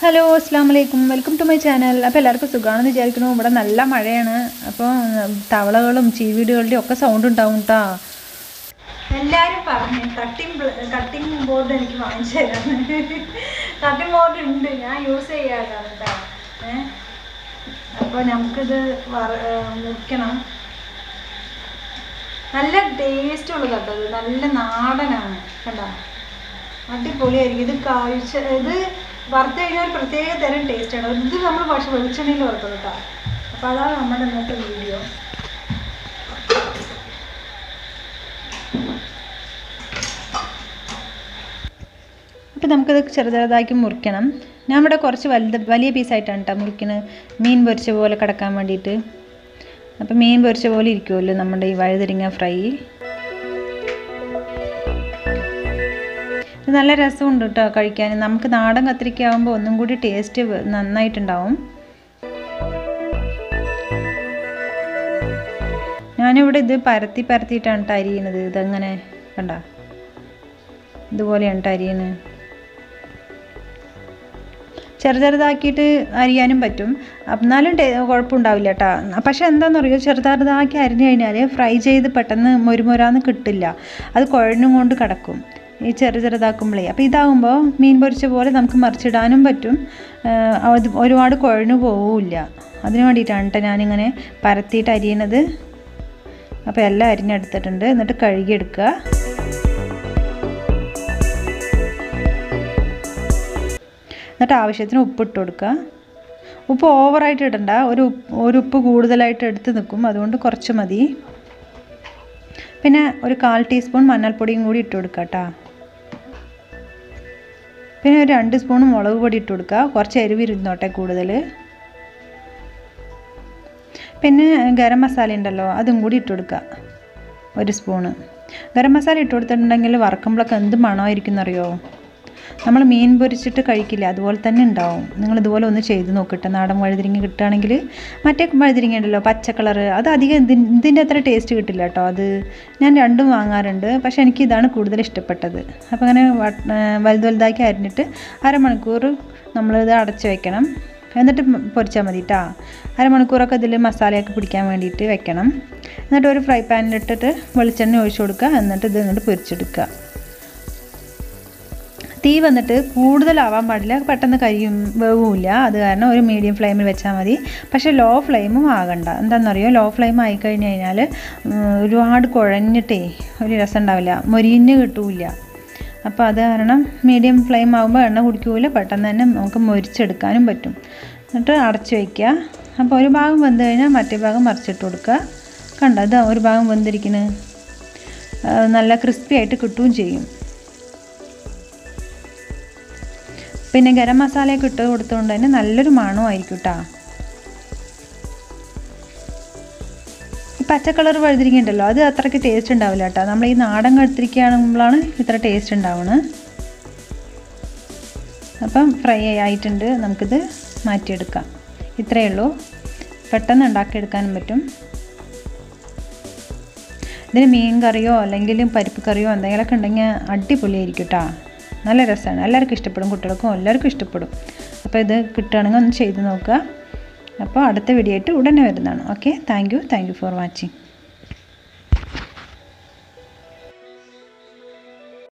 Hello അസ്സാം വലൈക്കും welcome to my channel അപ്പോൾ എല്ലാവർക്കും സുഖമാണെന്ന് വിചാരിക്കുന്നു. ഇവിടെ നല്ല മഴയാണ്. അപ്പോൾ തവളകളും ചീവീടുകളുടെയും ഒക്കെ സൗണ്ട് ഉണ്ടാവും കേട്ടോ എല്ലാവരും പറഞ്ഞു. കട്ടിങ് കട്ടിങ് ബോർഡ് എനിക്ക് വാങ്ങിച്ചു തരാം കട്ടിങ് ബോർഡ് ഉണ്ട്. ഞാൻ യൂസ് ചെയ്യാറ് അപ്പോൾ നമുക്കിത് മുറിക്കണം. നല്ല ടേസ്റ്റ് ഉള്ളത് കേട്ടോ നല്ല നാടനാണ്. കണ്ടോ? അടിപൊളിയായിരിക്കും. ഇത് കാഴ്ച ഇത് വറുത്ത് കഴിഞ്ഞാൽ ഒരു പ്രത്യേക തരം ടേസ്റ്റാണ് ഇത് നമ്മൾ പക്ഷെ വെളിച്ചെണ്ണയിൽ വറുത്തത് കേട്ടോ. അപ്പോൾ അതാണ് നമ്മുടെ ഇന്നത്തെ വീഡിയോ അപ്പോൾ നമുക്കിത് ചെറുതാക്കി മുറിക്കണം. ഞാൻ ഇവിടെ കുറച്ച് വലുത് വലിയ പീസായിട്ടാണ് കേട്ടോ മുറിക്കുന്നത് മീൻ പൊരിച്ച പോലെ കിടക്കാൻ വേണ്ടിയിട്ട്. അപ്പോൾ മീൻ പൊരിച്ച പോലെ ഇരിക്കുമല്ലോ നമ്മുടെ ഈ വഴുതിരിങ്ങ ഫ്രൈ. ഇത് നല്ല രസമുണ്ട് കേട്ടോ കഴിക്കാൻ. നമുക്ക് നാടൻ കത്തിരിക്ക ആകുമ്പോൾ ഒന്നും കൂടി ടേസ്റ്റ് നന്നായിട്ടുണ്ടാവും. ഞാനിവിടെ ഇത് പരത്തി പരത്തിയിട്ടാണ് അരിയണത് ഇതങ്ങനെ? കണ്ട? ഇതുപോലെയാണ് കേട്ടോ അരിയണത് ചെറു ചെറുതാക്കിയിട്ട് അരിയാനും പറ്റും. എന്നാലും കുഴപ്പമുണ്ടാവില്ല കേട്ടോ പക്ഷെ എന്താണെന്ന് പറയുക ചെറുതാക്കി അരിഞ്ഞു കഴിഞ്ഞാൽ ഫ്രൈ ചെയ്ത് പെട്ടെന്ന് മൊരുമൊരാന്ന് കിട്ടില്ല. അത് കുഴഞ്ഞും കൊണ്ട് കിടക്കും. ഈ ചെറു ചെറുതാക്കുമ്പോഴേ അപ്പോൾ ഇതാകുമ്പോൾ മീൻ പൊരിച്ച പോലെ നമുക്ക് മറിച്ചിടാനും പറ്റും. അത് ഒരുപാട് കുഴഞ്ഞു പോവില്ല. അതിന് വേണ്ടിയിട്ടാണ് കേട്ടോ ഞാനിങ്ങനെ പരത്തിയിട്ട് അരിയണത്. അപ്പോൾ എല്ലാം അരിഞ്ഞെടുത്തിട്ടുണ്ട്. എന്നിട്ട് കഴുകിയെടുക്കുക. എന്നിട്ട് ആവശ്യത്തിന് ഉപ്പിട്ട് കൊടുക്കുക. ഉപ്പ് ഓവറായിട്ട് ഇടണ്ട. ഒരു ഒരു ഉപ്പ് കൂടുതലായിട്ട് എടുത്ത് നിൽക്കും. അതുകൊണ്ട് കുറച്ച് മതി. പിന്നെ ഒരു കാൽ ടീസ്പൂൺ മഞ്ഞൾപ്പൊടിയും കൂടി ഇട്ട് കൊടുക്കാം കേട്ടോ പിന്നെ ഒരു രണ്ട് സ്പൂൺ മുളക് പൊടി ഇട്ട് കൊടുക്കുക. കുറച്ച് എരിവ് ഇരുന്നോട്ടെ കൂടുതൽ പിന്നെ ഗരം മസാല ഉണ്ടല്ലോ അതും കൂടി ഇട്ട് കൊടുക്കുക. ഒരു സ്പൂണ്. ഗരം മസാല ഇട്ട് കൊടുത്തിട്ടുണ്ടെങ്കിൽ വറക്കുമ്പോഴൊക്കെ എന്ത് മണമായിരിക്കും എന്നറിയോ? നമ്മൾ മീൻ പൊരിച്ചിട്ട് കഴിക്കില്ല അതുപോലെ തന്നെ ഉണ്ടാവും. നിങ്ങൾ ഇതുപോലെ ഒന്ന് ചെയ്ത് നോക്കിട്ട്. നാടൻ വഴുതിരിങ്ങ കിട്ടുകയാണെങ്കിൽ മറ്റേ വഴുതിരിങ്ങ ഉണ്ടല്ലോ പച്ച കളറ്. അത് അധികം ഇതിന്റെ അത്ര ടേസ്റ്റ് കിട്ടില്ല കേട്ടോ. അത് ഞാൻ രണ്ടും വാങ്ങാറുണ്ട് പക്ഷേ എനിക്ക് ഇതാണ് കൂടുതൽ ഇഷ്ടപ്പെട്ടത്. അപ്പോൾ അങ്ങനെ വലുത് വലുതാക്കി അരിഞ്ഞിട്ട് അരമണിക്കൂർ നമ്മളിത് അടച്ച് വയ്ക്കണം എന്നിട്ട് പൊരിച്ചാൽ മതി കേട്ടോ അരമണിക്കൂറൊക്കെ ഇതിൽ മസാലയൊക്കെ പിടിക്കാൻ വേണ്ടിയിട്ട് വെക്കണം. എന്നിട്ട് ഒരു ഫ്രൈ പാനിലിട്ടിട്ട് വെളിച്ചെണ്ണ ഒഴിച്ചു കൊടുക്കുക. എന്നിട്ട് ഇത് ഇങ്ങോട്ട് പൊരിച്ചെടുക്കുക. തീ വന്നിട്ട് കൂടുതലാവാൻ പാടില്ല. പെട്ടെന്ന് കരിയും വേവുമില്ല. അത് കാരണം ഒരു മീഡിയം ഫ്ലെയിമിൽ വെച്ചാൽ മതി. പക്ഷേ ലോ ഫ്ലെയിമും ആകണ്ട. എന്താണെന്നറിയോ ലോ ഫ്ലെയിം ആയിക്കഴിഞ്ഞ് കഴിഞ്ഞാൽ ഒരുപാട് കുഴഞ്ഞിട്ടേ ഒരു രസം ഉണ്ടാവില്ല. മൊരിഞ്ഞ് കിട്ടൂല അപ്പോൾ അത് കാരണം മീഡിയം ഫ്ലെയിം ആകുമ്പോൾ എണ്ണ കുടിക്കൂല. പെട്ടെന്ന് തന്നെ നമുക്ക് മൊരിച്ചെടുക്കാനും പറ്റും. എന്നിട്ട് അടച്ചു വയ്ക്കുക അപ്പോൾ ഒരു ഭാഗം വെന്ത് കഴിഞ്ഞാൽ മറ്റേ ഭാഗം മറിച്ചിട്ട് കൊടുക്കുക കണ്ടോ? ഇത് ഒരു ഭാഗം വെന്തിരിക്കുന്നത് നല്ല ക്രിസ്പി ആയിട്ട് കിട്ടുകയും ചെയ്യും. പിന്നെ ഗരം മസാലയൊക്കെ ഇട്ട് കൊടുത്തുകൊണ്ട് തന്നെ നല്ലൊരു മണമായിരിക്കും കേട്ടോ ഈ പച്ച കളർ വഴുതിരിക്ക ഉണ്ടല്ലോ അത് അത്രയ്ക്ക് ടേസ്റ്റ് ഉണ്ടാവില്ല കേട്ടോ നമ്മൾ ഈ നാടൻ കഴുത്തിരിക്കുകയാണെങ്കിലാണ് ഇത്ര ടേസ്റ്റ് ഉണ്ടാവുന്നത് അപ്പം ഫ്രൈ ആയിട്ടുണ്ട് നമുക്കിത് മാറ്റിയെടുക്കാം. ഇത്രയേ ഉള്ളൂ. പെട്ടെന്ന് ഉണ്ടാക്കിയെടുക്കാനും പറ്റും. ഇതിന് മീൻ കറിയോ അല്ലെങ്കിൽ പരിപ്പ് കറിയോ എന്തെങ്കിലുമൊക്കെ ഉണ്ടെങ്കിൽ അടിപൊളിയായിരിക്കും കേട്ടോ നല്ല രസമാണ്. എല്ലാവർക്കും ഇഷ്ടപ്പെടും കുട്ടികൾക്കും എല്ലാവർക്കും ഇഷ്ടപ്പെടും. അപ്പോൾ ഇത് കിട്ടുകയാണെങ്കിൽ ഒന്ന് ചെയ്ത് നോക്കുക. അപ്പോൾ അടുത്ത വീഡിയോ ആയിട്ട് ഉടനെ വരുന്നതാണ്. Okay thank you thank you for watching